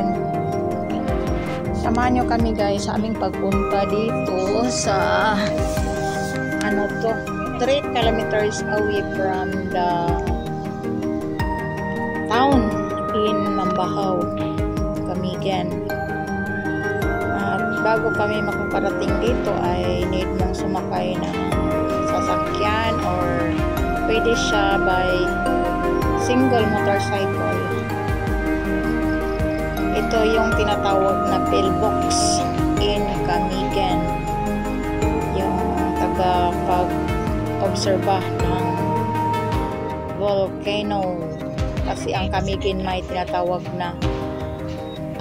ngayon. Samahan nyo kami guys sa aming pagpunta dito sa ano to 3 kilometers away from the town in Mambahaw, Camigan. At bago kami makakarating dito ay need mong sumakay ng sasakyan or pwede siya by single motorcycle. Ito yung tinatawag na pillbox in Camigan. Yung taga pag-obserba ng volcano. Kasi ang Camigan may tinatawag na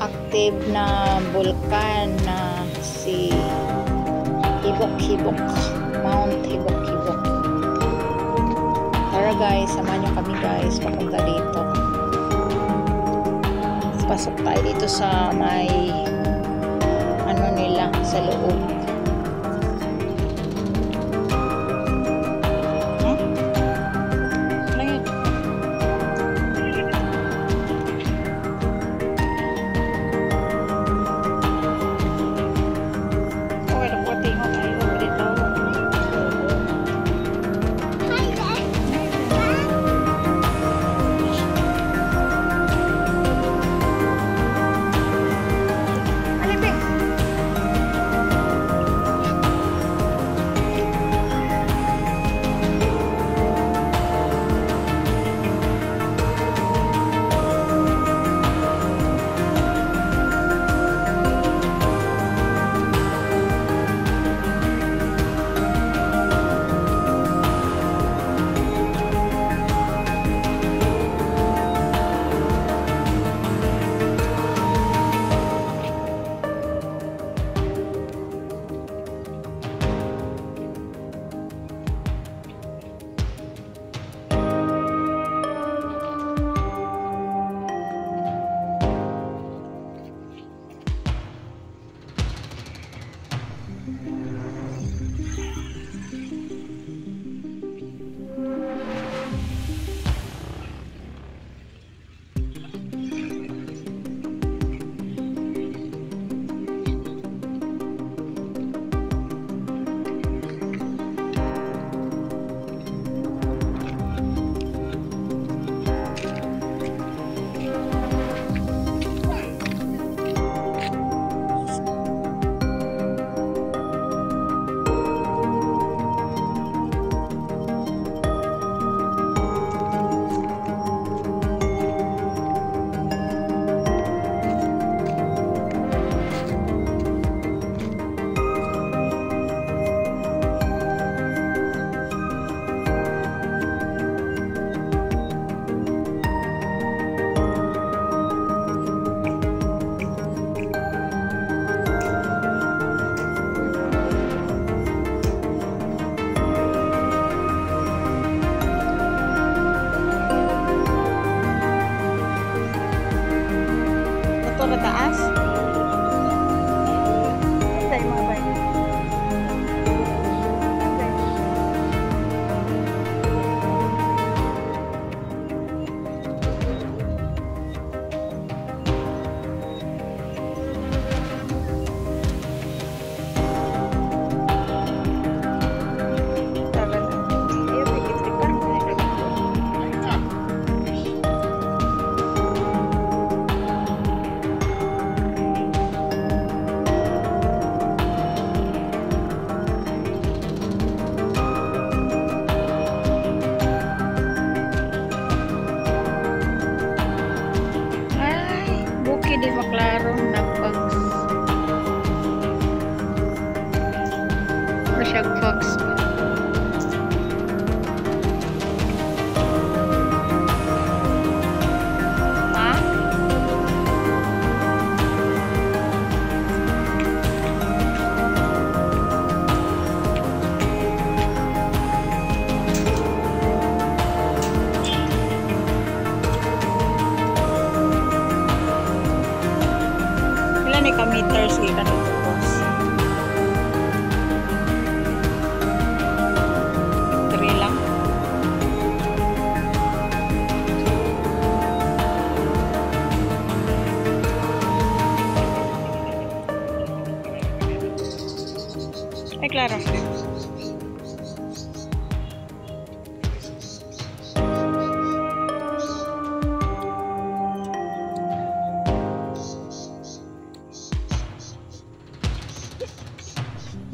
active na vulkan na si Hibok-Hibok. Mount Hibok-Hibok. Tara guys, samahan nyo kami guys papunta dito. Pasok tayo dito sa may ano nila sa loob.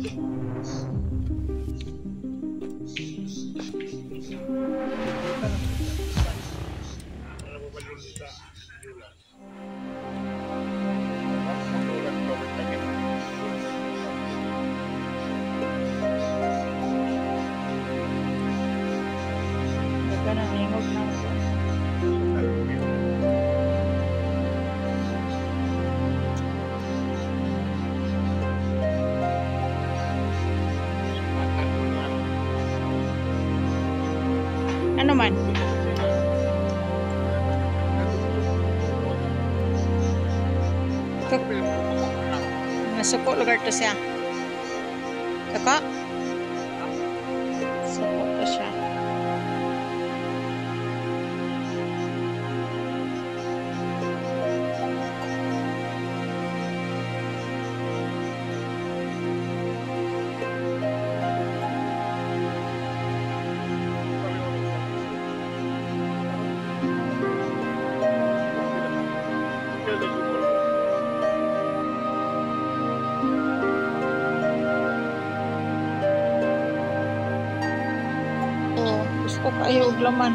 Thank you. lugar to siya. ko kayo og laman.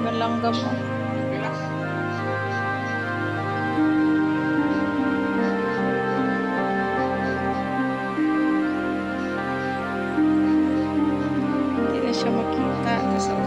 Galanggam mo. Hindi na siya makita. Tapos ako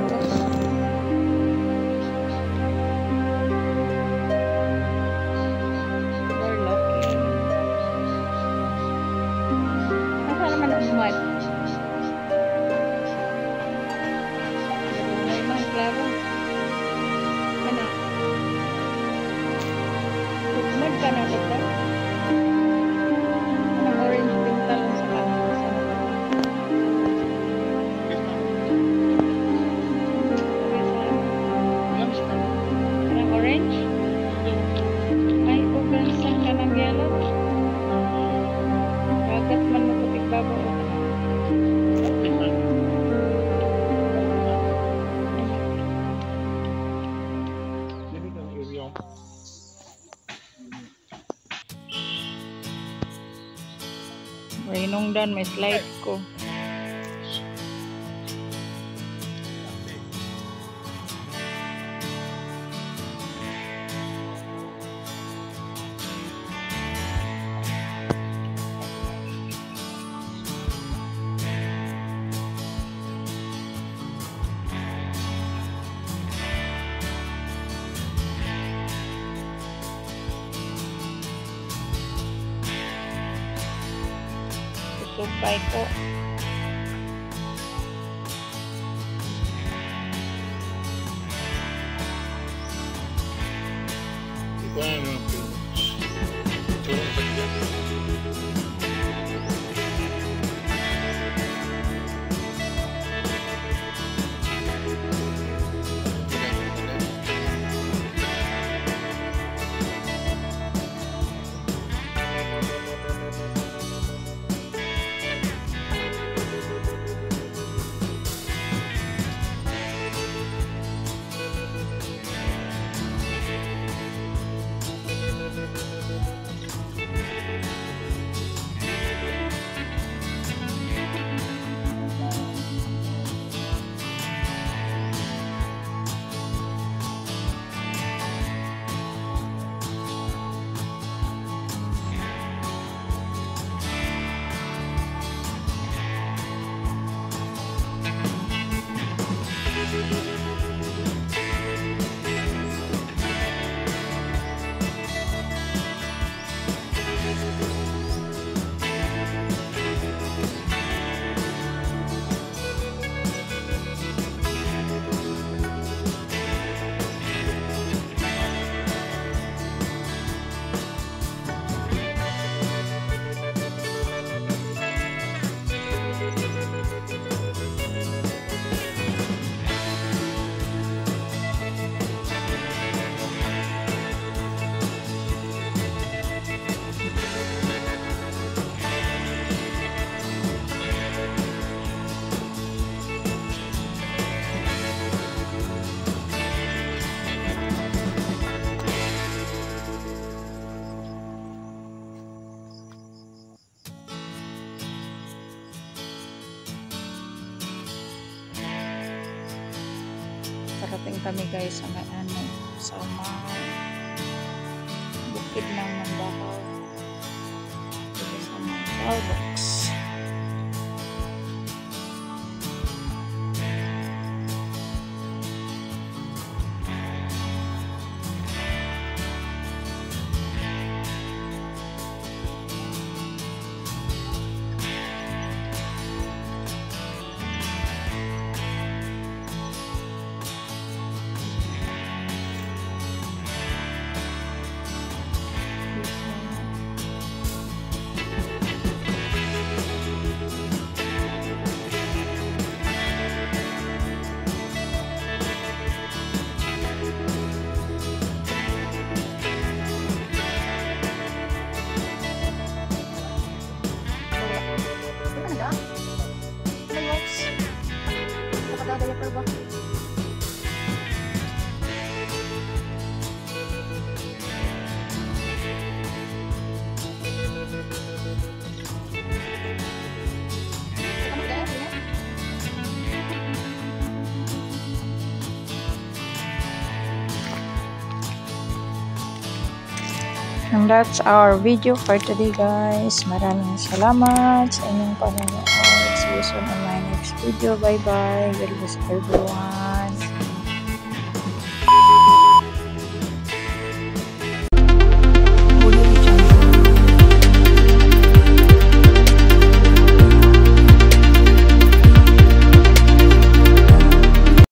May inungdan, may slide ko. tinupay ko. Kami guys sa may ano, sa mga bukid ng Mandahaw. Dito sa mga And that's our video for today guys. Maraming salamat sa inyong panonood. See you soon on my next video. Bye bye. God bless everyone.